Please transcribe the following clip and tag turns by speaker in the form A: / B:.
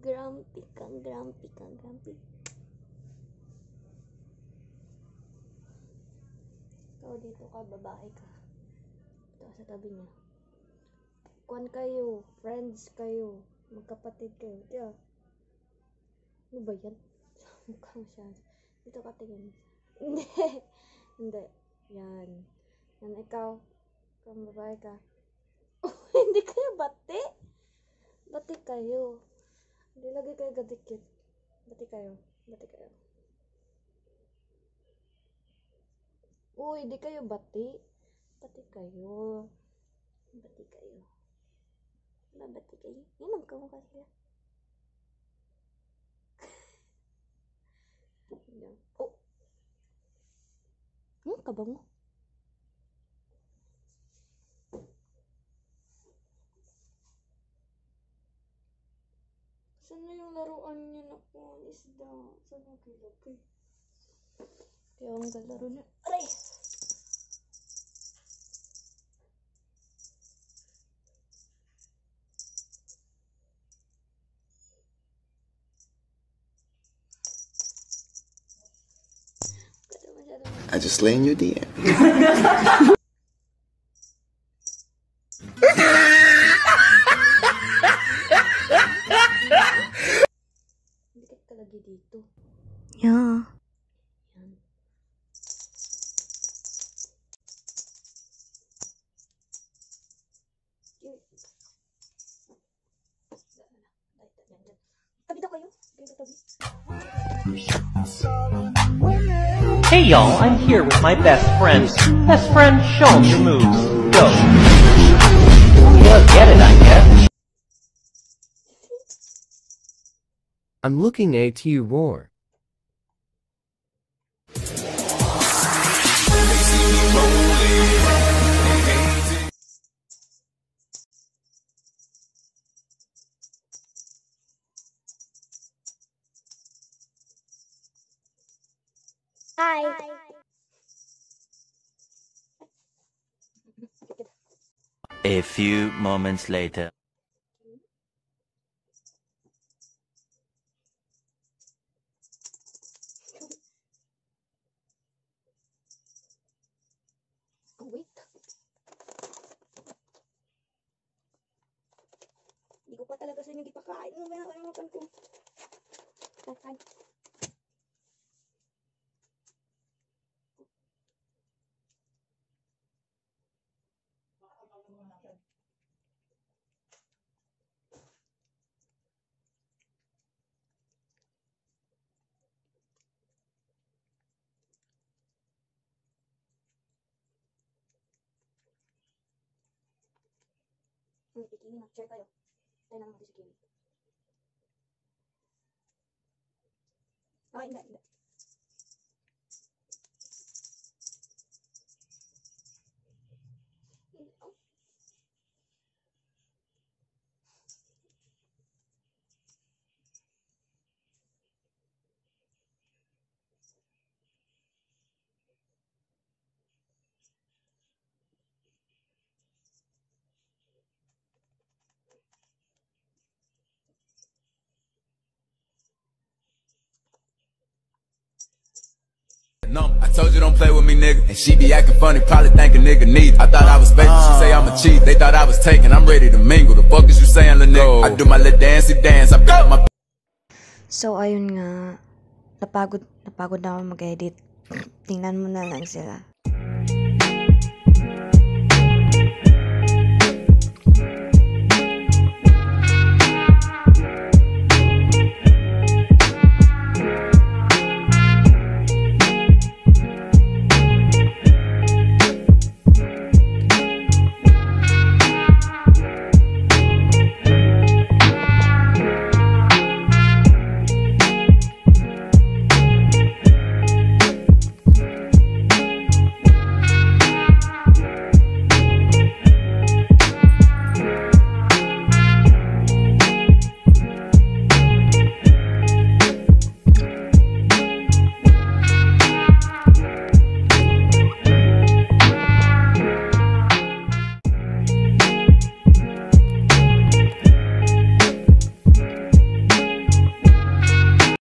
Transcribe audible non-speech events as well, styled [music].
A: grumpy kang grumpy kang grumpy. Ikaw dito ka, babae ka. Ito sa tabi niya. Kwan kayo, friends kayo, magkapatid kayo. Yeah. Ano ba yan? [laughs] Mukha mo siya. Dito ka tingin. [laughs] Hindi. Hindi. Yan. Yan, ikaw. Ikaw, babae ka. [laughs] Hindi kayo bati. Bati kayo. Hindi lagi kayo gadikit. Bati kayo. Bati kayo. Uy, di kayo bati. Bati kayo. Bati kayo. Babati kayo. Yan, magkamukha sila. [laughs] Yan. Oh! Hmm, kabango. Saan na yung laruan niya na po? Isda. Saan na kilapay? Kaya ang galaro niya. Aray!
B: I just lay in your DM.
A: Lagi dito.
C: Yeah.
A: Yan. Yun. Yan, yan. Tabi daw kayo. Kayo tabi.
D: Hey y'all, I'm here with my best friend. Best friend, show 'em your moves. Go. Yeah, get it, I guess.
E: I'm looking at you roar.
A: Hi.
F: A few moments later.
A: Sa inyo ipakain. Ano ba yan? Kalimutan ko. Kakain. Hmm, bikini na. Share tayo. dan akan masukin. Oh enggak, enggak.
G: No, I told you don't play with me, nigga. And she be acting funny, probably think a nigga needs. I thought I was fake, she say I'm a ah. cheat. They thought I was taking, I'm ready to mingle. The fuck is you saying, little nigga? I do my little dancey dance, I got my
C: So, ayun nga. Napagod, napagod na ako mag-edit. Tingnan mo na lang sila.